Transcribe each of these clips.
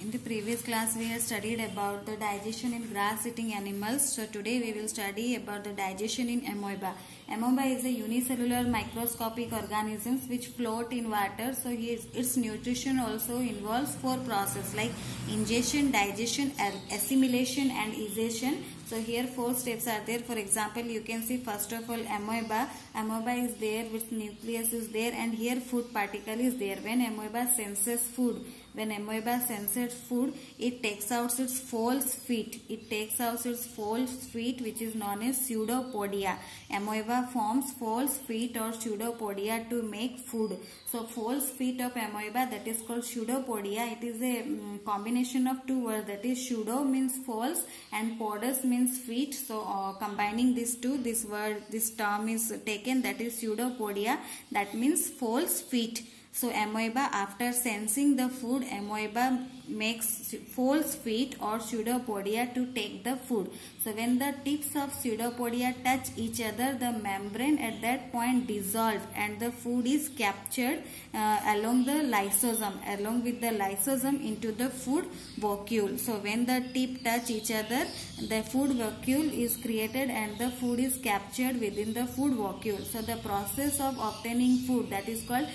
In the previous class we have studied about the digestion in grass eating animals. So today we will study about the digestion in amoeba. Amoeba is a unicellular microscopic organisms which float in water. So its nutrition also involves four processes like ingestion, digestion, assimilation and egestion. So here four steps are there. For example, you can see first of all amoeba. Amoeba is there with nucleus is there and here food particle is there. When amoeba senses food, when amoeba senses food, it takes out its false feet. It takes out its false feet which is known as pseudopodia. Amoeba forms false feet or pseudopodia to make food. So false feet of amoeba that is called pseudopodia. It is a um, combination of two words that is pseudo means false and podus means feet. So uh, combining these two this word this term is taken that is pseudopodia that means false feet. So amoeba after sensing the food amoeba makes false feet or pseudopodia to take the food. So when the tips of pseudopodia touch each other the membrane at that point dissolves and the food is captured uh, along the lysosome along with the lysosome into the food vacuole. So when the tip touch each other the food vacuole is created and the food is captured within the food vacuole. So the process of obtaining food that is called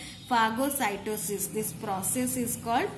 phagocytosis. This process is called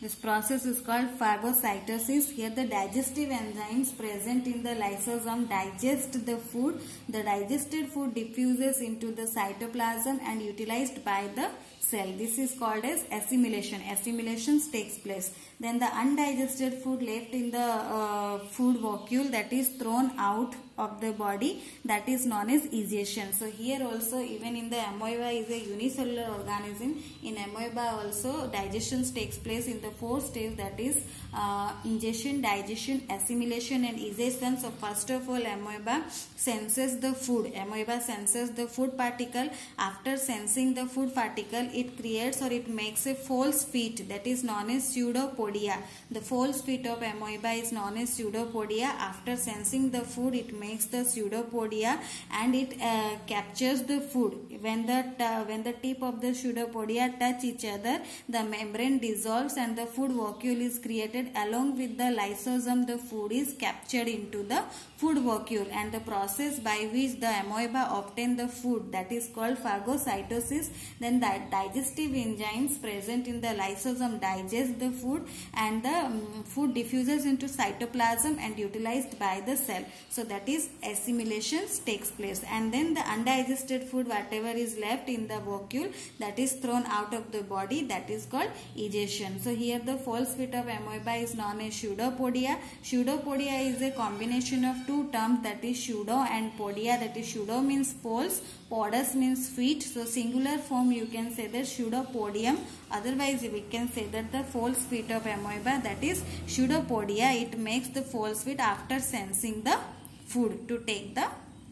this process is called phagocytosis. Here the digestive enzymes present in the lysosome digest the food. The digested food diffuses into the cytoplasm and utilized by the cell. This is called as assimilation. Assimilation takes place. Then the undigested food left in the uh, food vacuole that is thrown out of the body that is known as egestion. So here also even in the amoeba is a unicellular organism. In amoeba also digestion takes place in the four stages that is uh, ingestion, digestion, assimilation and egestion. So first of all amoeba senses the food. Amoeba senses the food particle. After sensing the food particle it creates or it makes a false feet that is known as pseudopodia. The false feet of amoeba is known as pseudopodia. After sensing the food it makes makes the pseudopodia and it uh, captures the food when the uh, when the tip of the pseudopodia touch each other the membrane dissolves and the food vacuole is created along with the lysosome the food is captured into the food vacuole and the process by which the amoeba obtain the food that is called phagocytosis. Then the digestive enzymes present in the lysosome digest the food and the um, food diffuses into cytoplasm and utilized by the cell. So that is assimilation takes place. And then the undigested food whatever is left in the vacuole that is thrown out of the body that is called egestion. So here the false feet of amoeba is known as pseudopodia. Pseudopodia is a combination of two terms that is pseudo and podia that is pseudo means false podus means feet so singular form you can say that pseudopodium otherwise we can say that the false feet of amoeba that is pseudopodia it makes the false feet after sensing the food to take the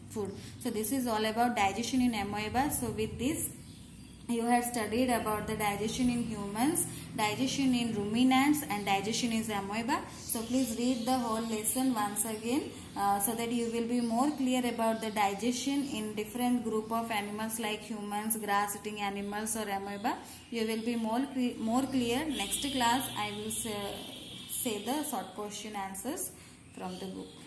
food. So this is all about digestion in amoeba. So with this you have studied about the digestion in humans, digestion in ruminants and digestion in amoeba. So please read the whole lesson once again uh, so that you will be more clear about the digestion in different group of animals like humans, grass eating animals or amoeba. You will be more, more clear. Next class I will say, say the short question answers from the book.